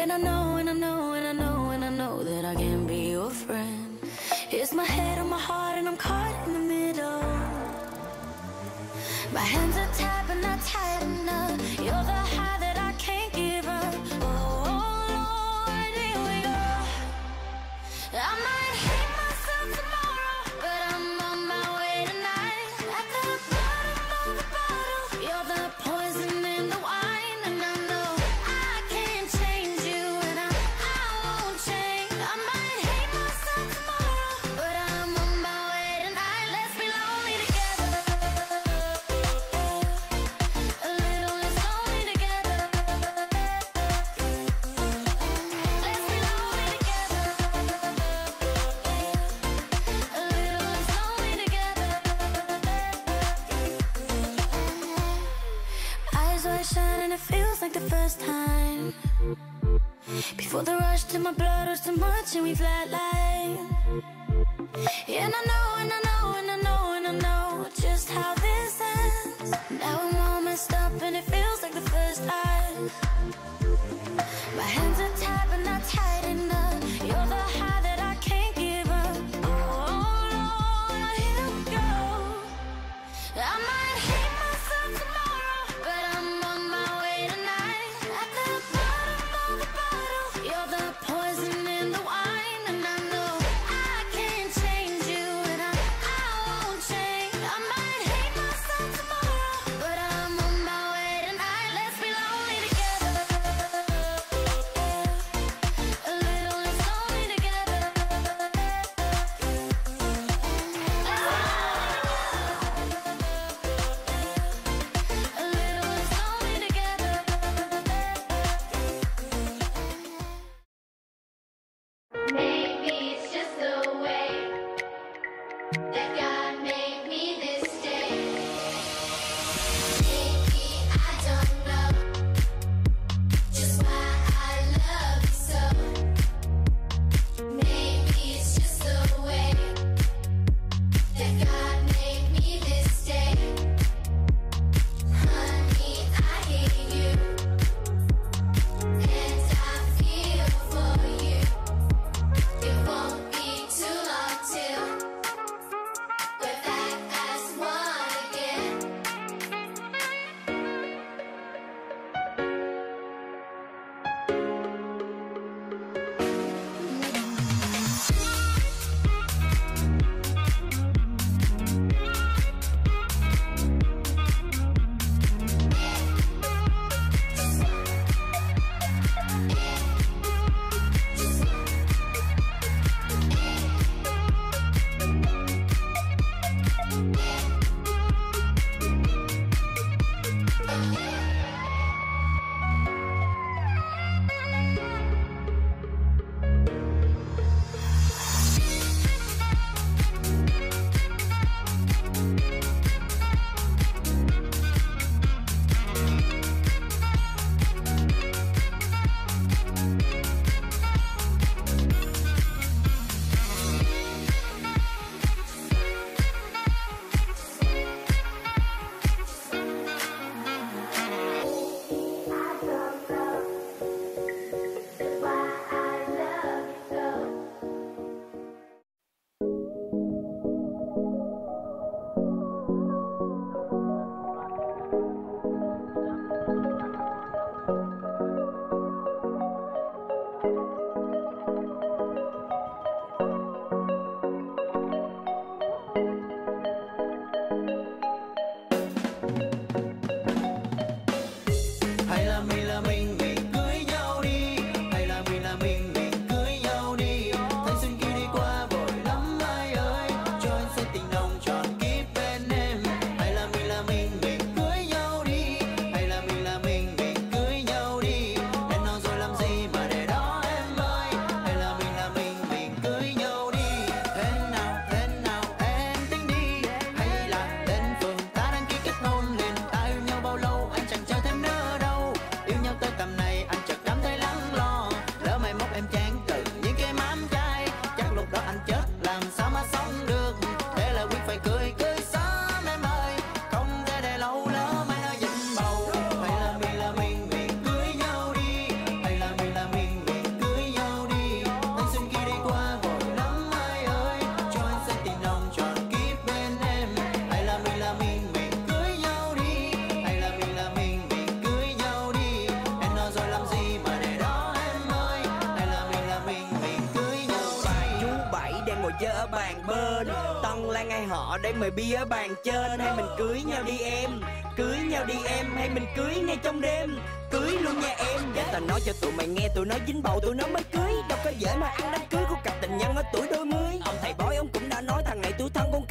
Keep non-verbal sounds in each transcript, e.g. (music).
And I know, and I know, and I know, and I know that I can be your friend. It's my head and my heart, and I'm caught in the middle. My hands are tied, but not tight enough. the first time. Before the rush to my blood was too much and we flatlined And I know poison ở bàn bên. Tân lan ngay họ để mời bia ở bàn trên. Hay mình cưới nhau đi em, cưới nhau đi em. Hay mình cưới ngay trong đêm, cưới luôn nha em. Để tao nói cho tụi mày nghe, tụi nó dính bầu, tụi nó mới cưới. Đâu có dễ mà ăn đám cưới của cặp tình nhân ở tuổi đôi mươi. Ông thầy bói ông cũng đã nói thằng này tuổi thân con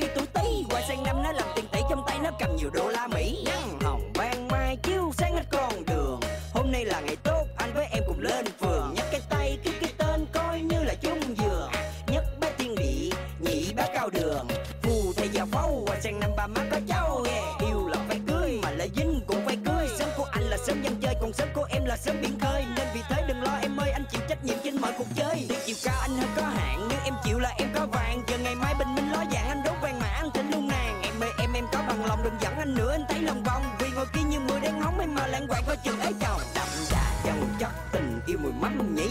mắm nhỉ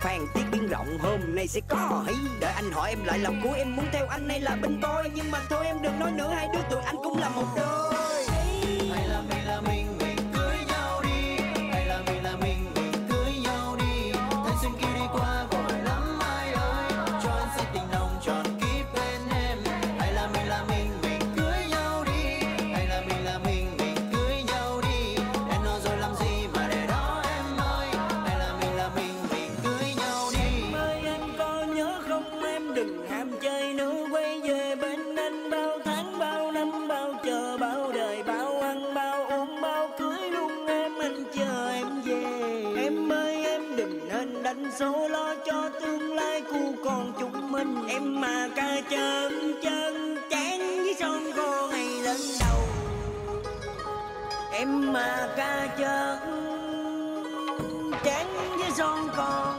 Phan tiết biển rộng, hôm nay sẽ có hí. Đợi anh hỏi em lại lòng của em, muốn theo anh hay là bên tôi. Nhưng mà thôi, em đừng nói nữa, hai đứa tụi anh cũng là một đôi. Lo cho tương lai của con chúng mình. Em mà ca chân chân chán với son cô ngày lên đầu. Em mà ca chân chán với son con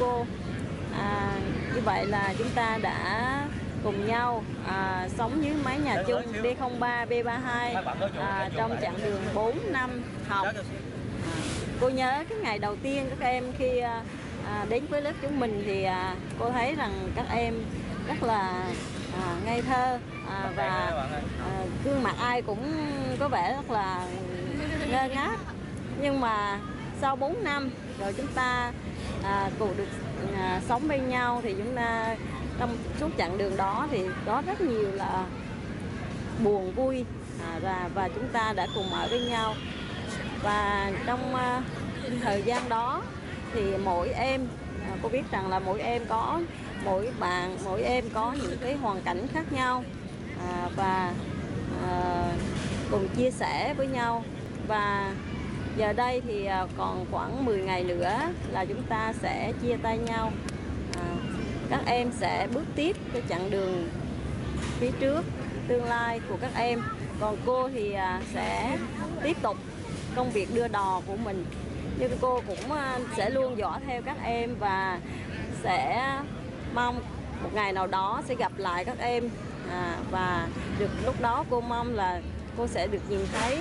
cô. À, Như vậy là chúng ta đã cùng nhau à, sống dưới mái nhà chung D03B32 à, trong chặng đường 4 năm học. À, Cô nhớ cái ngày đầu tiên các em khi à, à, đến với lớp chúng mình thì à, cô thấy rằng các em rất là à, ngây thơ à, và à, gương mặt ai cũng có vẻ rất là ngơ ngác. Nhưng mà sau 4 năm rồi chúng ta à, cùng được à, sống bên nhau thì chúng ta trong suốt chặng đường đó thì có rất nhiều là buồn vui à, và và chúng ta đã cùng ở với nhau. Và trong à, thời gian đó thì mỗi em à, cô biết rằng là mỗi em có mỗi bạn mỗi em có những cái hoàn cảnh khác nhau à, và à, cùng chia sẻ với nhau. Và giờ đây thì à, còn khoảng 10 ngày nữa là chúng ta sẽ chia tay nhau. À, các em sẽ bước tiếp cái chặng đường phía trước tương lai của các em. Còn cô thì à, sẽ tiếp tục công việc đưa đò của mình. Nhưng cô cũng à, sẽ luôn dõi theo các em và sẽ mong một ngày nào đó sẽ gặp lại các em. À, và được lúc đó cô mong là cô sẽ được nhìn thấy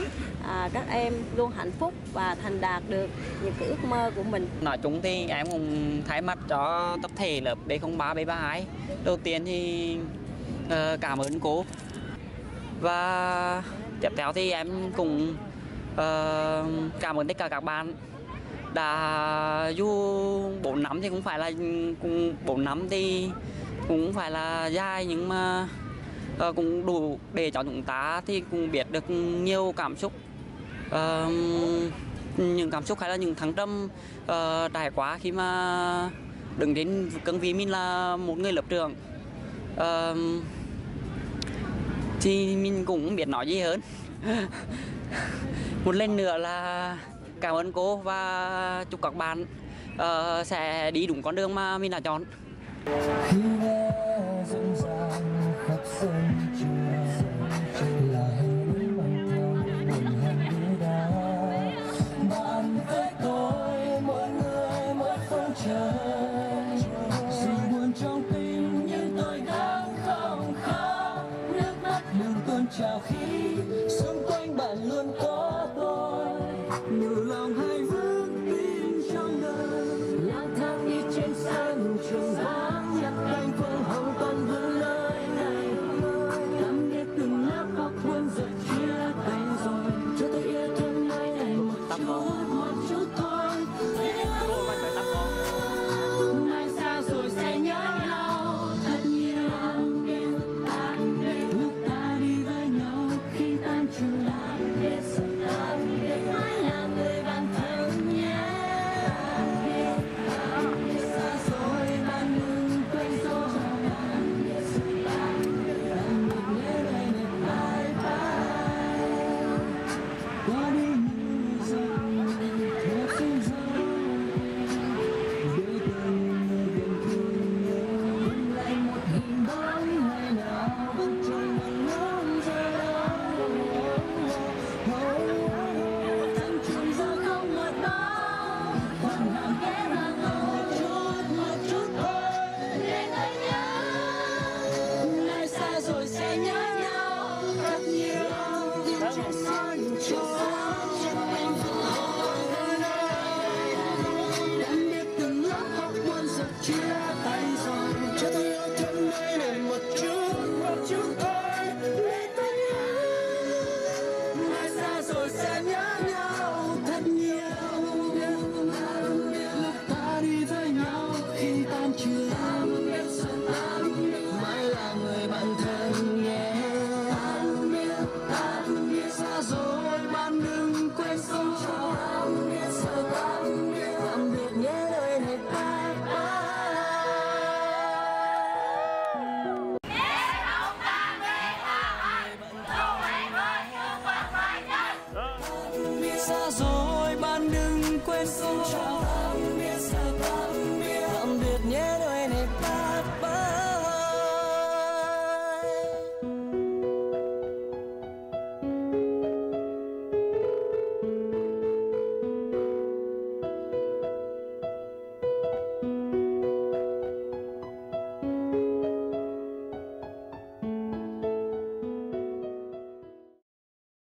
à, các em luôn hạnh phúc và thành đạt được những cái ước mơ của mình. Nói chung thì em cũng thay mặt cho tập thể lớp B03, B32 Đầu tiên thì uh, cảm ơn cô. Và tiếp theo thì em cũng uh, cảm ơn tất cả các bạn đã dù 4 năm thì cũng phải là cũng 4 năm thì cũng phải là dài nhưng mà Ờ, cũng đủ để cho chúng ta thì cũng biết được nhiều cảm xúc. Ờ, những cảm xúc hay là những thăng trầm uh, trải qua khi mà đứng đến cương vị mình là một người lớp trưởng. Uh, thì mình cũng biết nói gì hơn. (laughs) Một lần nữa là cảm ơn cô và chúc các bạn uh, sẽ đi đúng con đường mà mình đã chọn. nào khi xung quanh bạn luôn có tôi? Nửa lòng hay vững tin trong đời. Lang thang đi trên sân trường vắng